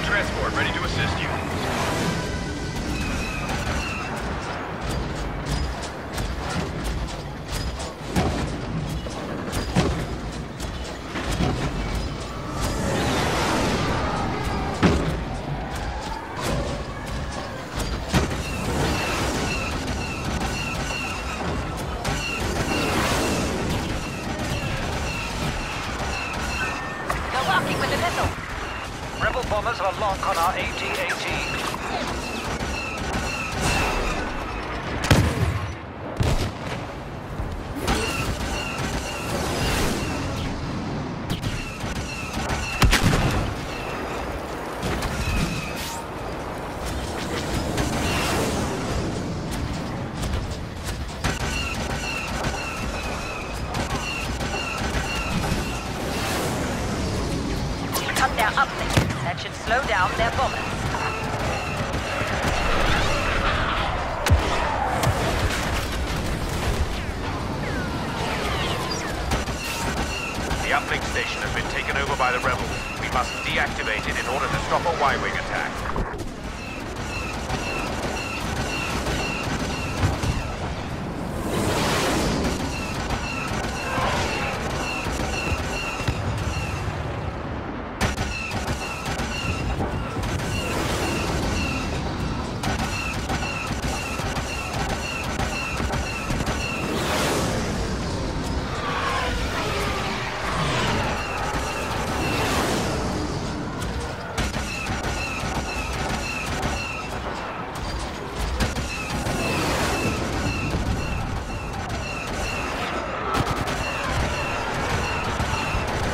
Transport, ready to assist you. Bombers are lock on our AT-AT. Slow down their bombers. The uplink station has been taken over by the rebels. We must deactivate it in order to stop a Y-wing attack.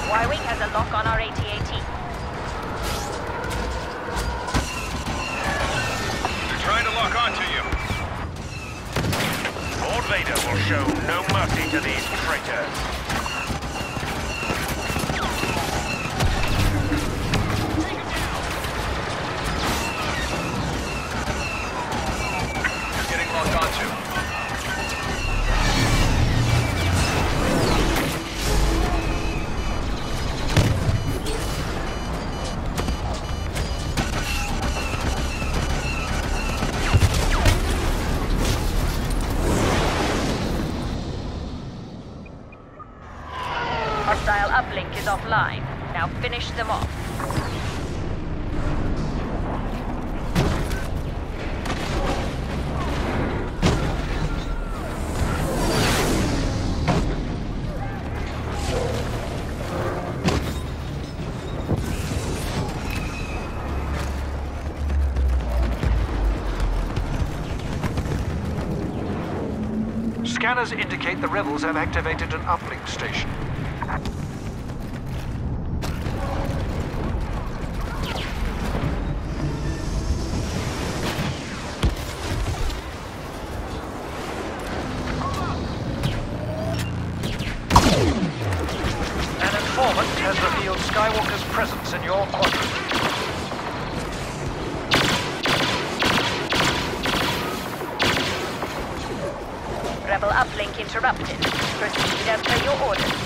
Y-Wing has a lock on our AT-AT. They're trying to lock onto you. Lord Vader will show no mercy to these traitors. Uplink is offline. Now finish them off. Scanners indicate the rebels have activated an uplink station. Skywalker's presence in your quadrant. Rebel uplink interrupted. Proceed as per your orders.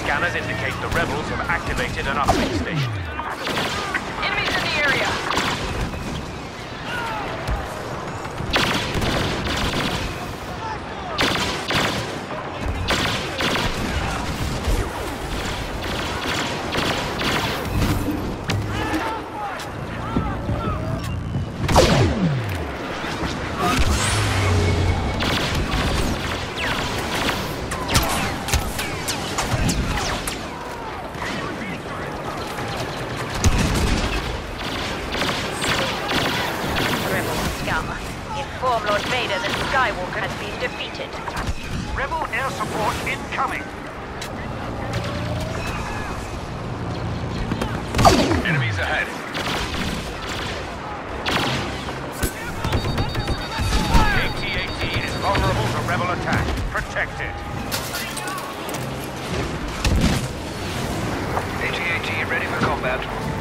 Scanners indicate the rebels have activated an uplink station. It. AT-AT ready for combat.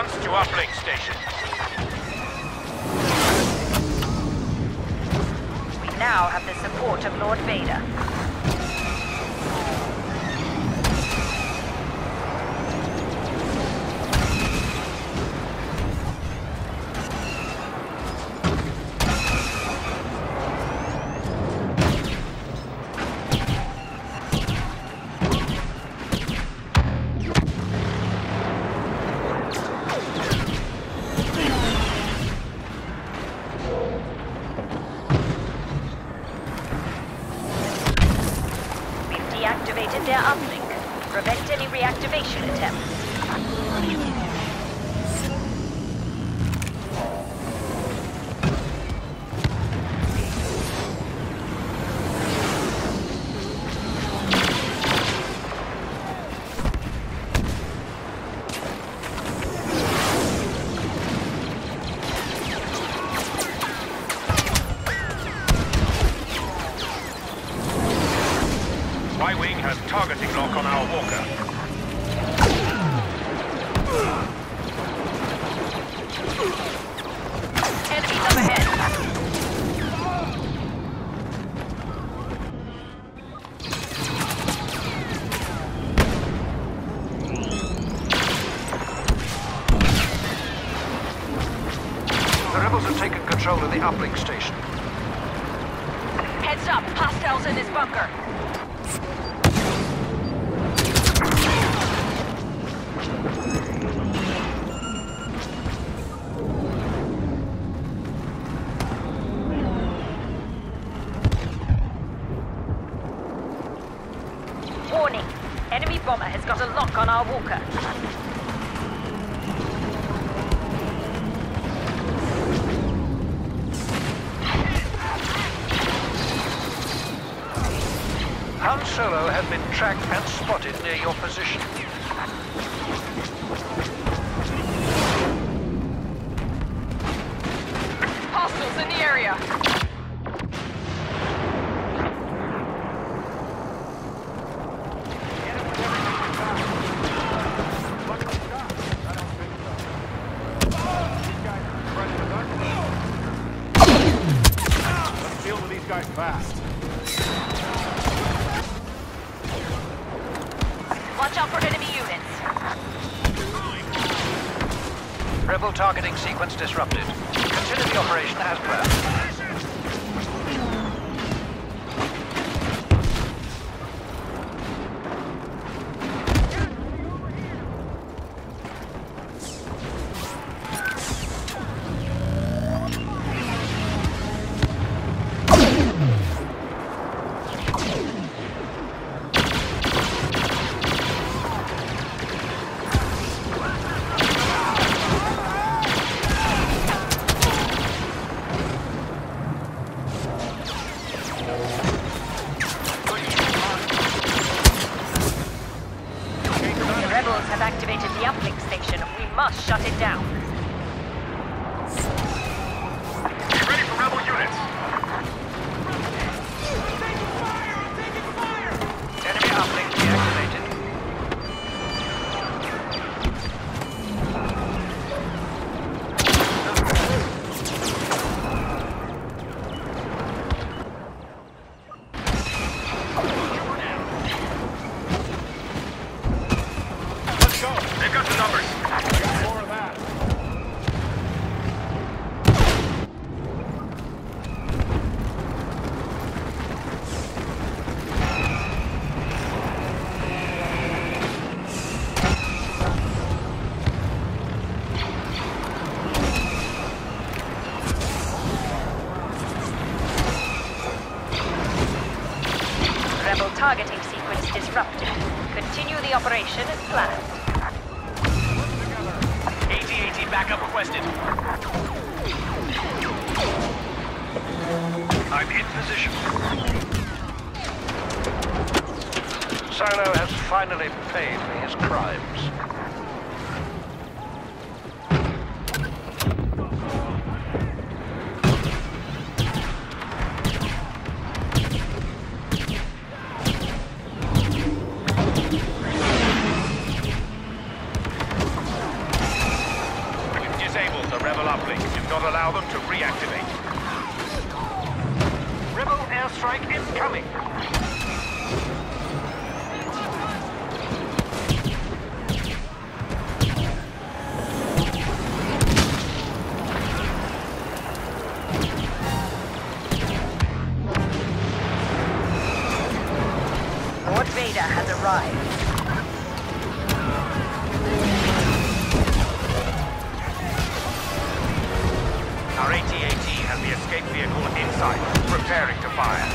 Advance to uplink station. We now have the support of Lord Vader. Deactivated their uplink. Prevent any reactivation attempts. Our walker. Han Solo has been tracked and spotted near your position. Hostiles in the area. Deal with these guys fast. Watch out for enemy units. Rebel targeting sequence disrupted. Consider the operation as planned. flat. AT-AT backup requested. I'm in position. Has finally paid for his crimes.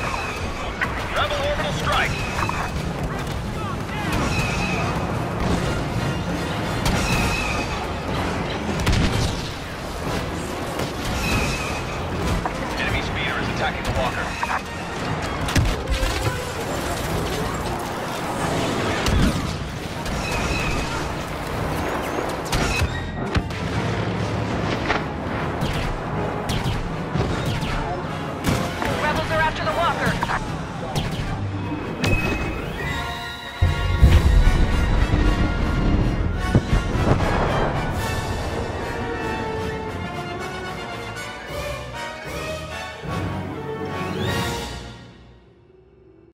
Rebel. Enemy speeder is attacking the walker.